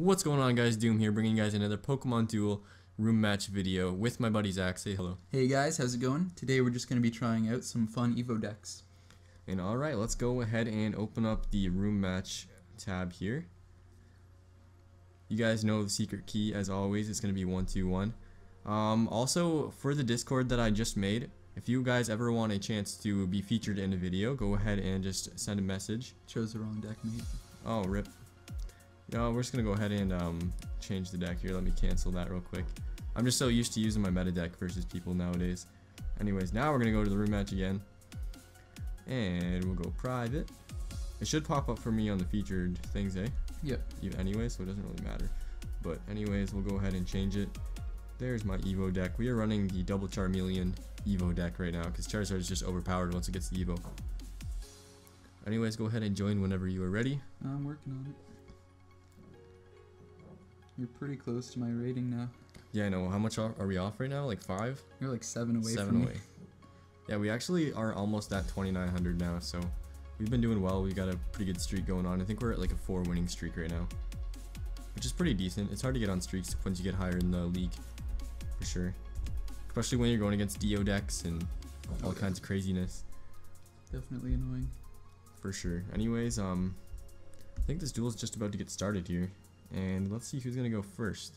What's going on guys, Doom here, bringing you guys another Pokemon Duel room match video with my buddy Zach. Say hello. Hey guys, how's it going? Today we're just going to be trying out some fun Evo decks. And alright, let's go ahead and open up the room match tab here. You guys know the secret key, as always, it's going to be 121. Um, also, for the Discord that I just made, if you guys ever want a chance to be featured in a video, go ahead and just send a message. Chose the wrong deck, mate. Oh, rip. Yeah, we're just going to go ahead and um, change the deck here. Let me cancel that real quick. I'm just so used to using my meta deck versus people nowadays. Anyways, now we're going to go to the room match again. And we'll go private. It should pop up for me on the featured things, eh? Yep. Anyway, so it doesn't really matter. But anyways, we'll go ahead and change it. There's my Evo deck. We are running the double Charmeleon Evo deck right now because Charizard is just overpowered once it gets the Evo. Anyways, go ahead and join whenever you are ready. I'm working on it. You're pretty close to my rating now. Yeah, I know. How much are, are we off right now? Like five? You're like seven away Seven from away. me. Yeah, we actually are almost at 2,900 now, so we've been doing well. We got a pretty good streak going on. I think we're at like a four winning streak right now, which is pretty decent. It's hard to get on streaks once you get higher in the league, for sure. Especially when you're going against Dio decks and all yeah. kinds of craziness, Definitely annoying. for sure. Anyways, um, I think this duel is just about to get started here, and let's see who's gonna go first.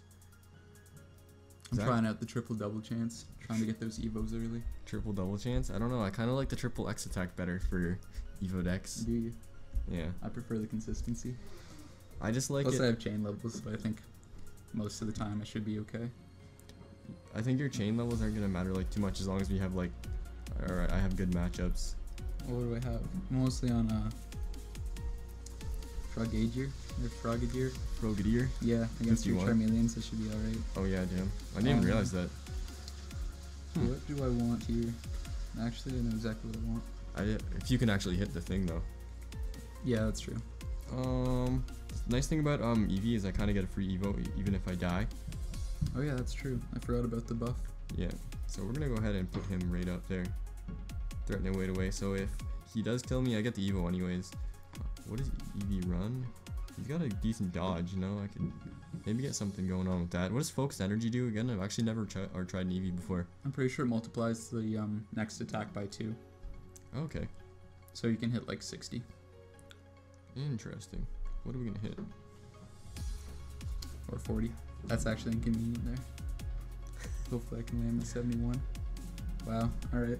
I'm Zach? trying out the triple double chance, trying to get those Evos early. Triple double chance? I don't know. I kind of like the triple X attack better for Evo decks. Do you? Yeah, I prefer the consistency. I just like Plus, it. I have chain levels, but I think most of the time I should be okay. I think your chain levels aren't gonna matter like too much as long as we have like, all right, I have good matchups. What do I have? Mostly on uh, Frogadier or Frogadier. Frogadier. Yeah, against your 51. Charmeleons, it should be alright. Oh yeah, damn. I didn't even Um, realize that. Hmm. What do I want here? Actually, I know exactly what I want. I if you can actually hit the thing though. Yeah, that's true. Um, the nice thing about um Eevee is I kind of get a free Evo even if I die. Oh yeah, that's true. I forgot about the buff. Yeah. So we're gonna go ahead and put him right up there, threatening wait away. So if he does kill me, I get the Evo anyways. What does Eevee run? He's got a decent dodge, you know. I could maybe get something going on with that. What does Focus Energy do again? I've actually never tried or tried an Eevee before. I'm pretty sure it multiplies the um, next attack by two, Okay. so you can hit like 60. Interesting. What are we gonna hit? or 40. That's actually inconvenient there. Hopefully I can land the 71. Wow, alright.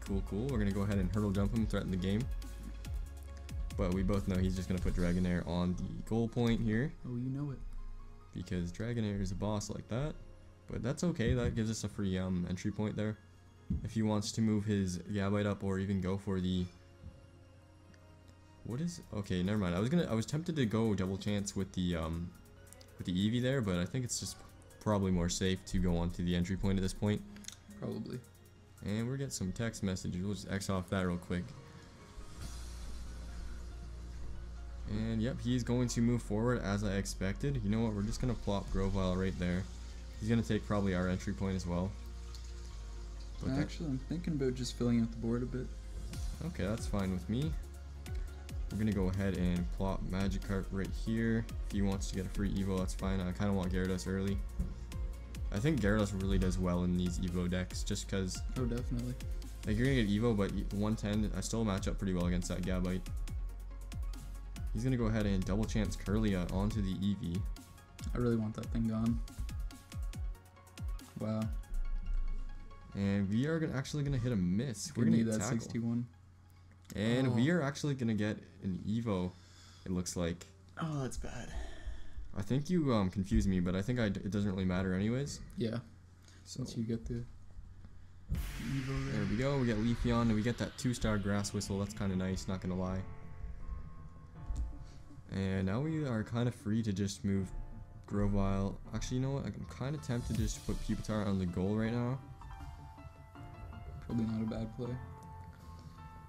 Cool, cool. We're gonna go ahead and hurdle jump him, threaten the game. But we both know he's just gonna put Dragonair on the goal point here Oh, you know it. because Dragonair is a boss like that. But that's okay. That gives us a free um entry point there. If he wants to move his Gabite up or even go for the what is okay? Never mind. I was gonna. I was tempted to go double chance with the um with the Eevee there, but I think it's just probably more safe to go on to the entry point at this point. Probably. And we're getting some text messages. We'll just X off that real quick. And yep, he's going to move forward as I expected. You know what? We're just going to plop Grovyle right there. He's going to take probably our entry point as well. But Actually, I'm thinking about just filling out the board a bit. okay, that's fine with me. We're going to go ahead and plop Magikarp right here. If he wants to get a free Evo, that's fine. I kind of want Gyarados early. I think Gyarados really does well in these Evo decks just because Oh, definitely. Like you're gonna get Evo, but 110, I still match up pretty well against that Gabite. He's gonna go ahead and double chance Kirlia onto the Eevee. I really want that thing gone. Wow. And we are gonna, actually gonna hit a miss. We're We're gonna need hit that tackle. 61. And we Oh. are actually gonna get an Evo, it looks like. Oh, that's bad. I think you um, confused me, but I think I d it doesn't really matter anyways. Yeah, So since you get the Evo there there. we go, we get Leafeon, and we get that two star grass whistle, that's kinda nice, not gonna lie. And now we are kind of free to just move Grovyle. Actually, you know what? I'm kind of tempted to just to put Pupitar on the goal right now. Probably not a bad play.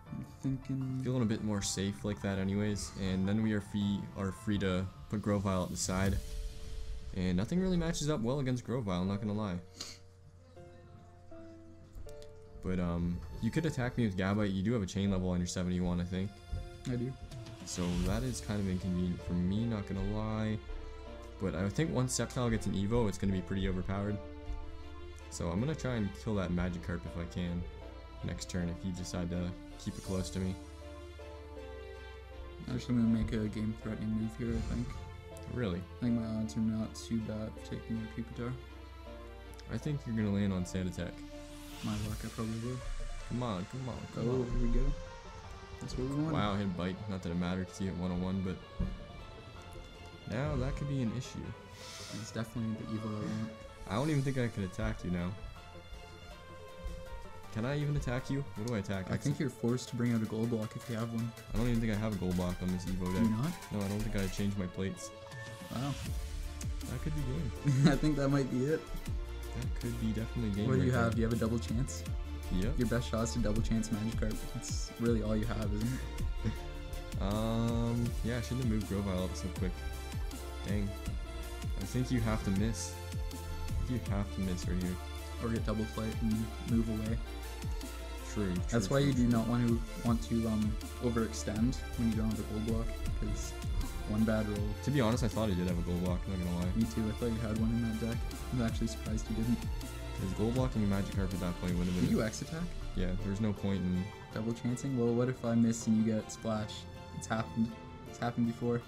I'm thinking. Feeling a bit more safe like that, anyways. And then we are free are free to put Grovyle at the side. And nothing really matches up well against Grovyle. I'm not gonna lie. But um, you could attack me with Gabite. You do have a chain level on your 71, I think. I do. So that is kind of inconvenient for me, not gonna lie. But I think once Sceptile gets an Evo, it's gonna be pretty overpowered. So I'm gonna try and kill that Magikarp if I can next turn if you decide to keep it close to me. Actually, I'm gonna make a game-threatening move here. I think. Really? I think my odds are not too bad for taking your Pupitar. I think you're gonna land on Sand Attack. My luck, I probably will. Come on, come on, come Oh, on. here we go. That's what we want. Wow, hit bite. Not that it mattered because he hit 101, but now that could be an issue. It's definitely the evil I want. I don't even think I can attack you now. Can I even attack you? What do I attack? I think you're forced to bring out a goal block if you have one. I don't even think I have a goal block on this Evo deck. you not? No, I don't think I changed my plates. Wow. That could be game. I think that might be it. That could be definitely game. What do right you there. have? Do you have a double chance? Your best shot is to double chance Magikarp. That's really all you have, isn't it? Um. Yeah, I shouldn't have moved Grovyle up so quick. Dang. I think you have to miss. I think you have to miss right here. Or get double flight and move away. True. true That's why true, you do true. not want to want to um, overextend when you don't have a goal block because one bad roll. To be honest, I thought I did have a goal block. I'm not gonna lie. Me too. I thought you had one in that deck. I'm actually surprised you didn't. Because goal blocking Magikarp at that point would have Did been. you X attack? Yeah. There's no point in. Double chancing? Well, what if I miss and you get splash? It's happened. It's happened before.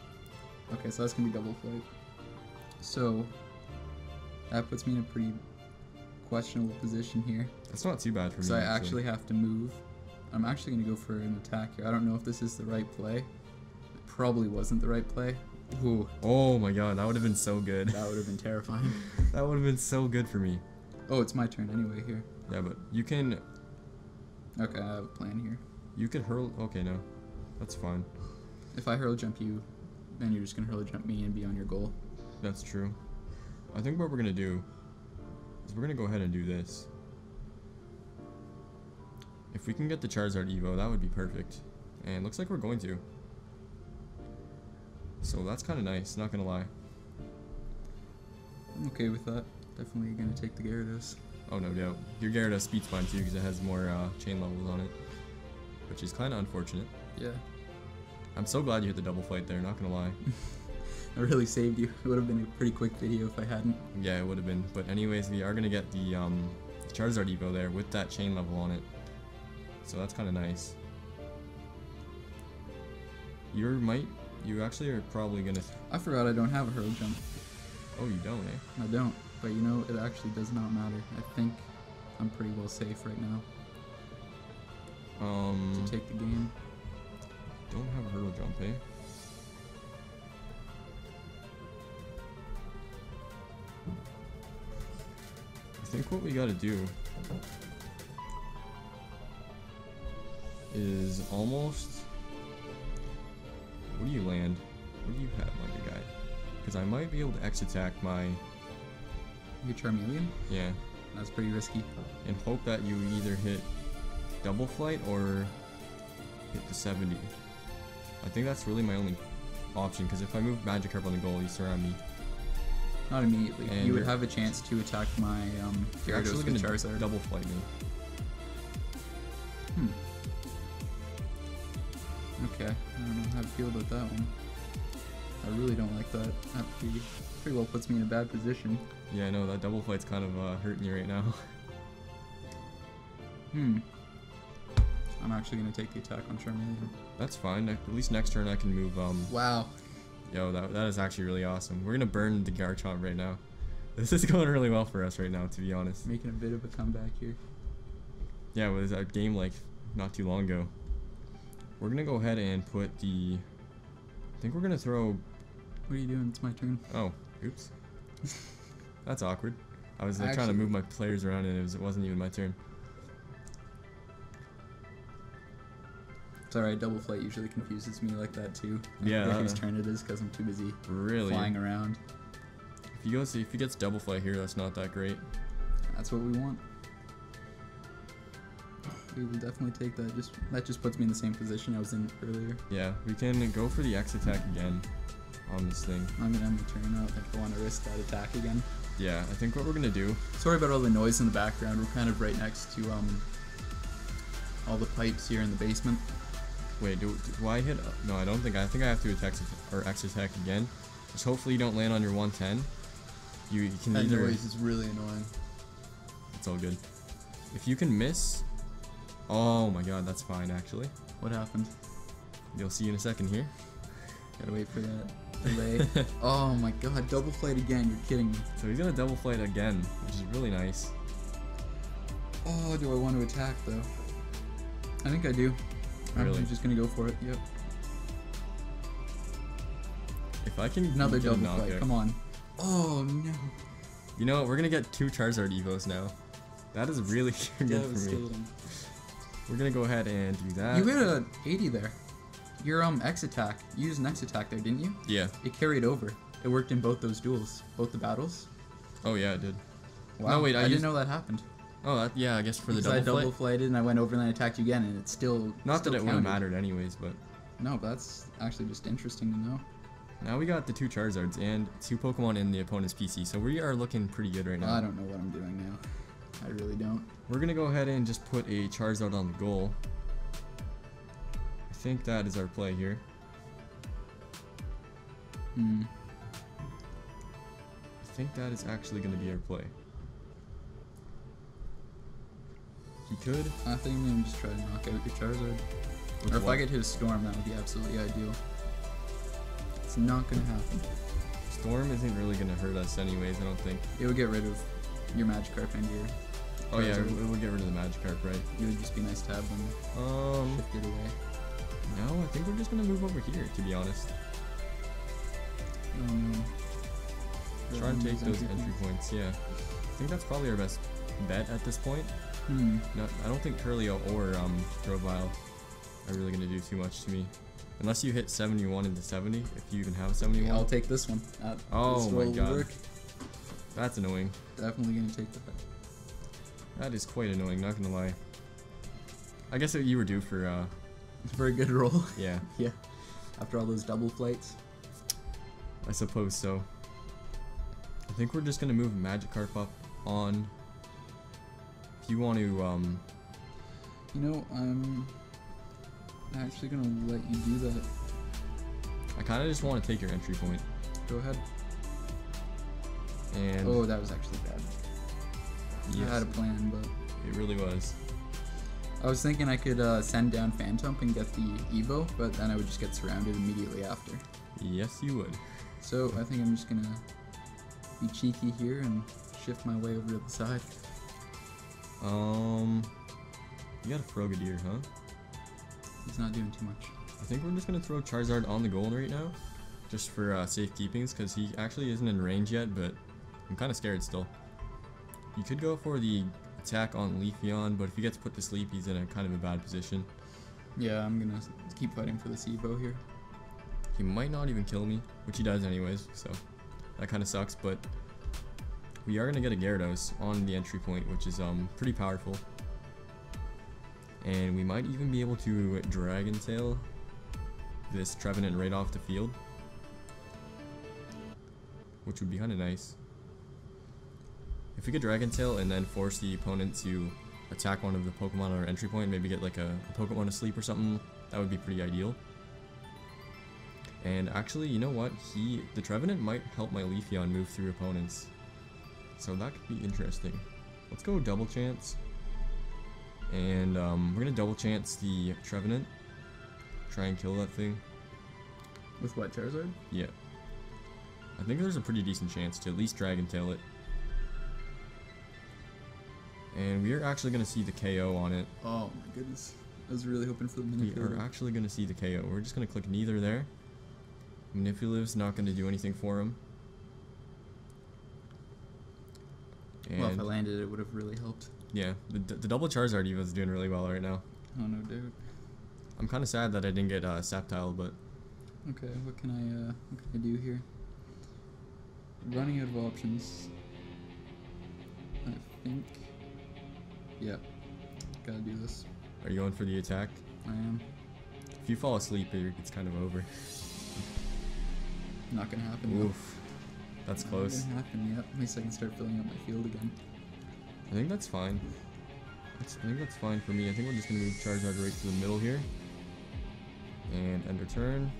Okay, so that's gonna be double flight. So that puts me in a pretty questionable position here. That's not too bad for me. Because I actually have to move. I'm actually gonna go for an attack here. I don't know if this is the right play. It probably wasn't the right play. Ooh, Oh my god, that would have been so good. that would have been terrifying. that would have been so good for me. Oh, it's my turn anyway here. Yeah, but you can Okay, I have a plan here. you can hurl. Okay, no, that's fine. If I hurdle jump you, then you're just gonna hurdle jump me and be on your goal. That's true. I think what we're gonna do is we're gonna go ahead and do this. If we can get the Charizard Evo, that would be perfect. And looks like we're going to. So that's kind of nice, not gonna lie. I'm okay with that. Definitely gonna take the Gyarados. Oh, no doubt. Your Gyarados speed spine too, because it has more uh, chain levels on it. Which is kind of unfortunate. Yeah, I'm so glad you hit the double flight there, not gonna lie. I really saved you. It would have been a pretty quick video if I hadn't. Yeah, it would have been. But anyways, we are gonna get the um, Charizard Evo there with that chain level on it. So that's kind of nice. You might, you actually are probably gonna. I forgot I don't have a hurdle jump. Oh, you don't, eh? I don't, but you know, it actually does not matter. I think I'm pretty well safe right now Um, to take the game. don't have a hurdle jump, eh? I think what we gotta do is almost. What do you land? What do you have on your guy? Because I might be able to X attack my. Your Charmeleon? Yeah, That's pretty risky. and hope that you either hit double flight or hit the 70. I think that's really my only option because if I move Magikarp on the goal, you surround me. Not immediately. And you would have a chance to attack my um, You're Gyarados actually with Charizard. double flight me. Hmm. Okay, I don't know how to feel about that one. I really don't like that. That pretty, pretty well puts me in a bad position. Yeah, I know that double flight's kind of uh, hurting you right now. Hmm. I'm actually gonna take the attack on Charmeleon. that's fine. At least next turn I can move. Um, Wow. yo, that that is actually really awesome. We're gonna burn the Garchomp right now. This is going really well for us right now, to be honest. Making a bit of a comeback here. Yeah, it was a game like not too long ago. We're gonna go ahead and put the. I think we're gonna throw. What are you doing? It's my turn. Oh, oops. That's awkward. I was uh, trying to move my players around and it, was, it wasn't even my turn. Sorry, double flight usually confuses me like that too. I Yeah, forget whose turn it is because I'm too busy Really? flying around. If he goes, if he gets double flight here, that's not that great. That's what we want. We will definitely take that. Just that just puts me in the same position I was in earlier. Yeah, we can go for the X attack again on this thing. I'm gonna end my turn. I don't think I want to risk that attack again. Yeah, I think what we're gonna do. Sorry about all the noise in the background. We're kind of right next to um all the pipes here in the basement. Wait, do, do I hit? No, I don't think. I think I have to attack or X attack again. Just hopefully you don't land on your 110. You, you can That either. noise is really annoying. It's all good. If you can miss. Oh my god, that's fine actually. What happened? You'll see in a second here. Gotta wait for that delay. oh my god, double flight again. You're kidding me. So he's gonna double flight again, which is really nice. Oh, do I want to attack though? I think I do. Really? I'm just gonna go for it. Yep. If I can Another double flight. knockout- Come on. Oh no. You know what? We're gonna get two Charizard Evos now. That is really good for me. We're gonna go ahead and do that. You hit a 80 there. Your um X attack. You used an X attack there, didn't you? yeah. It carried over. It worked in both those duels, both the battles. Oh yeah, it did. Wow. wait, I I, didn't know that happened. Oh, that, yeah. I guess for the Because double, I double flight. flighted and I went over and I attacked you again, and it still. Not still that it would have counted. mattered anyways, but No, but that's actually just interesting to know. now we got the two Charizards and two Pokemon in the opponent's PC, so we are looking pretty good right now. I don't know what I'm doing now. I really don't. We're gonna go ahead and just put a Charizard on the goal. I think that is our play here. Hmm. I think that is actually gonna be our play. He could. I think I'm gonna just try to knock out your Charizard. with Or if I what? could hit a Storm, that would be absolutely ideal. It's not gonna happen. Storm isn't really gonna hurt us anyways. I don't think. It would get rid of your Magikarp and your. Oh yeah, it would get rid of the Magikarp, right? It would just be nice to have them Um, shifted away. No, I think we're just gonna move over here. To be honest, no. try and Um, take those entry entry points. Yeah, I think that's probably our best bet at this point. Hmm. No, I don't think Turlio or um Grovyle are really gonna do too much to me, unless you hit 71 into 70. If you even have a 71, I'll take this one. That, Oh my God. Work. that's annoying. Definitely gonna take that. That is quite annoying. Not gonna lie. I guess you were due for uh Very good roll. yeah. yeah. After all those double flights. I suppose so. I think we're just gonna move Magikarp up on. If you want to, um, You know, I'm actually gonna let you do that. I kind of just want to take your entry point, Go ahead. and Oh, that was actually bad. yes, I had a plan, but it really was. I was thinking I could uh, send down Phantump and get the Evo, but then I would just get surrounded immediately after. Yes, you would. So I think I'm just gonna be cheeky here and shift my way over to the side. Um, you got a Frogadier, huh? He's not doing too much. I think we're just gonna throw Charizard on the goal right now, just for uh, safekeepings, because he actually isn't in range yet. But I'm kind of scared still. You could go for the attack on Leafeon, but if he gets put to sleep, he's in a kind of a bad position. Yeah, I'm gonna keep fighting for this Evo here. He might not even kill me, which he does anyways, so that kind of sucks, but we are going to get a Gyarados on the entry point, which is um pretty powerful. And we might even be able to Dragon Tail this Trevenant right off the field, which would be kind of nice. If we could Dragon Tail and then force the opponent to attack one of the Pokemon on our entry point, maybe get like a, a Pokemon asleep or something, that would be pretty ideal. And actually, you know what? He, the Trevenant might help my Leafeon move through opponents. So that could be interesting. Let's go double chance. And um, we're gonna double chance the Trevenant. Try and kill that thing. With what, Charizard? Yeah. I think there's a pretty decent chance to at least Dragon Tail it. And we are actually gonna see the KO on it. Oh my goodness. I was really hoping for the We are actually gonna see the KO. We're just gonna click neither there. Manipulative's not gonna do anything for him. Well, if I landed, it would have really helped. yeah, the, the double Charizard Evo's doing really well right now. Oh no, dude. I'm kind of sad that I didn't get uh, Sceptile, but Okay, what can I uh, what can I do here? Running out of options. I think. Yep. Gotta do this. are you going for the attack? I am. If you fall asleep, it's kind of over. Not gonna happen. though. Oof, that's Not close. gonna happen. Yep. At least I can start filling up my field again. I think that's fine. That's, I think that's fine for me. I think we're just gonna move Charizard right to the middle here. And end her turn.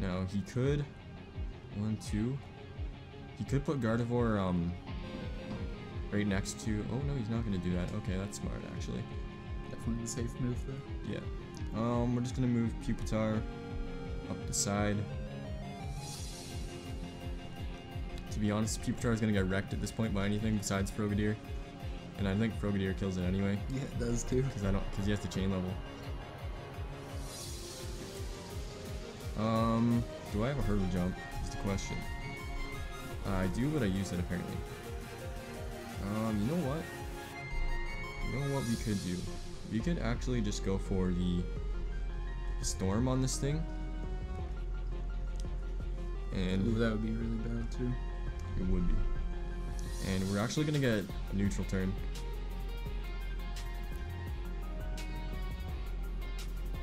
Now he could one, two. He could put Gardevoir um right next to oh no he's not gonna do that. Okay, that's smart actually. Definitely a safe move there. Yeah. Um we're just gonna move Pupitar up the side. To be honest, Pupitar is gonna get wrecked at this point by anything besides Frogadier. And I think Frogadier kills it anyway. Yeah, it does too. Because I don't, because he has the chain level. Um, do I have a hurdle jump? Is the question. Uh, I do, but I use it apparently. Um, you know what? You know what we could do? We could actually just go for the, storm on this thing. And Ooh, that would be really bad too. it would be. And we're actually gonna get a neutral turn.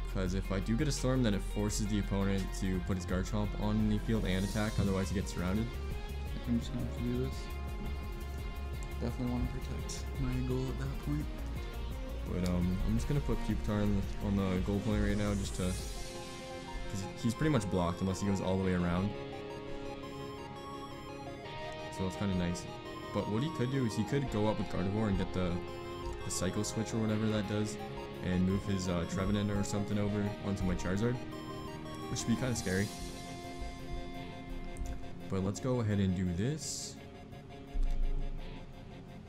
Because if I do get a storm, then it forces the opponent to put his Garchomp on the field and attack, otherwise he gets surrounded. I'm just gonna do this. Definitely want to protect my goal at that point. But um, I'm just gonna put Pupitar on the, on the goal point right now, just to, because he's pretty much blocked unless he goes all the way around. So it's kind of nice. But what he could do is he could go up with Gardevoir and get the the Psycho Switch or whatever that does, and move his uh, Trevenant or something over onto my Charizard, which would be kind of scary. But let's go ahead and do this.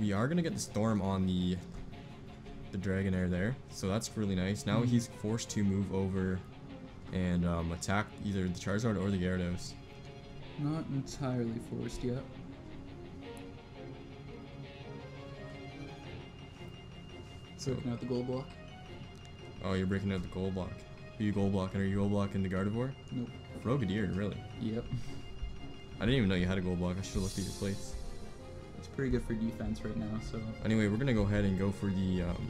We are gonna get the Storm on the the Dragonair there, so that's really nice. Now Mhm. he's forced to move over and um, attack either the Charizard or the Gyarados. Not entirely forced yet. So, Looking at the goal block. oh, you're breaking out the goal block. Are you goal blocking? Are you goal blocking the Gardevoir? Nope. Frogadier, really? Yep. I didn't even know you had a goal block. I should have looked at your plates. It's pretty good for defense right now, so Anyway, we're gonna go ahead and go for the um,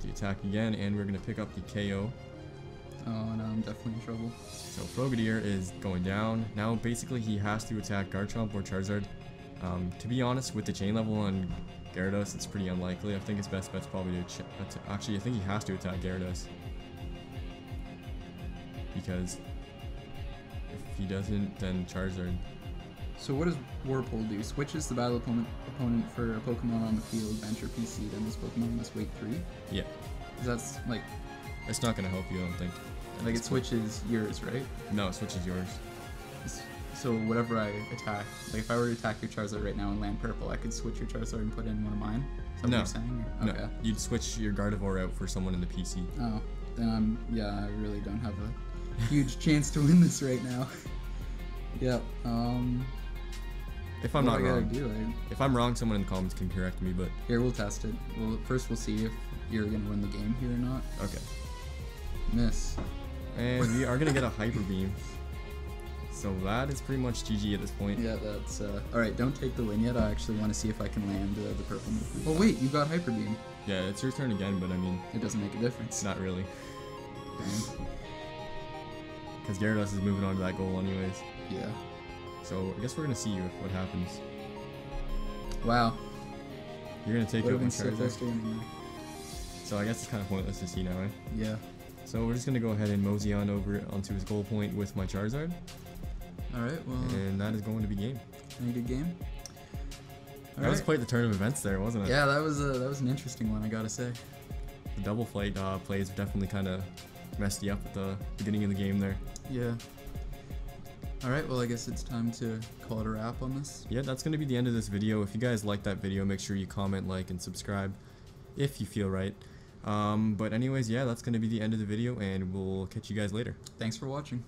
the attack again, and we're gonna pick up the KO. oh no, I'm definitely in trouble. So Frogadier is going down. Now basically he has to attack Garchomp or Charizard. Um, to be honest, with the chain level on Gyarados, it's pretty unlikely. I think his best bet's probably to ch- actually. I think he has to attack Gyarados because if he doesn't, then Charizard. So what does Whirlpool do? Switches the battle opponent opponent for a Pokemon on the field, venture PC, then this Pokemon must wait three. Yeah, that's like it's not gonna help you. I don't think. like it switches yours, right? No, it switches yours. So whatever I attack, like if I were to attack your Charizard right now and land purple, I could switch your Charizard and put in one of mine. Is that No. what you're saying? or- No, Okay. you'd switch your Gardevoir out for someone in the PC. Oh, then I'm yeah, I really don't have a huge chance to win this right now. yep. Um. If I'm what not wrong. do? If I'm wrong, someone in the comments can correct me. But here we'll test it. Well, first we'll see if you're gonna win the game here or not. okay. Miss. And we are gonna get a Hyper Beam. So that is pretty much GG at this point. Yeah, that's uh. All right, don't take the win yet. I actually want to see if I can land uh, the purple movement. Oh wait, you got Hyper Beam. Yeah, it's your turn again, but I mean, It doesn't make a difference. not really. Dang. Because Gyarados is moving on to that goal anyways. Yeah. So I guess we're gonna see if what happens. Wow. You're gonna take Would out have my been so close Charizard. So I guess it's kind of pointless to see now, eh? Yeah. So we're just gonna go ahead and mosey on over onto his goal point with my Charizard, All right. Well, and that is going to be game. any good game. All that was quite the turn of events there, wasn't it? Yeah, that was a that was an interesting one. I gotta say. The double flight uh, plays definitely kind of messed you up at the beginning of the game there. Yeah. All right. Well, I guess it's time to call it a wrap on this. Yeah, that's going to be the end of this video. If you guys like that video, make sure you comment, like, and subscribe if you feel right. Um, but anyways, yeah, that's going to be the end of the video, and we'll catch you guys later. Thanks for watching.